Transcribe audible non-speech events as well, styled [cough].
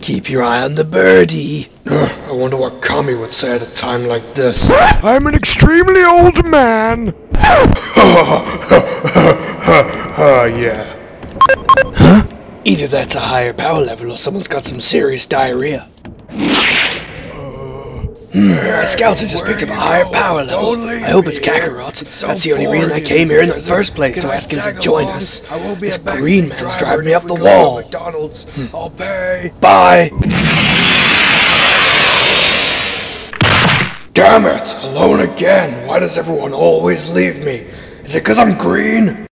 Keep your eye on the birdie. I wonder what Kami would say at a time like this. I'm an extremely old man. [laughs] yeah. Either that's a higher power level or someone's got some serious diarrhea. Hmm, my scouts have just picked up a higher power level. I hope it's Kakarot. That's the only reason I came here in the first place to ask him to join us. This green man's driving me up the wall. McDonald's. I'll pay. Bye. Damn it! Alone again. Why does everyone always leave me? Is it because I'm green?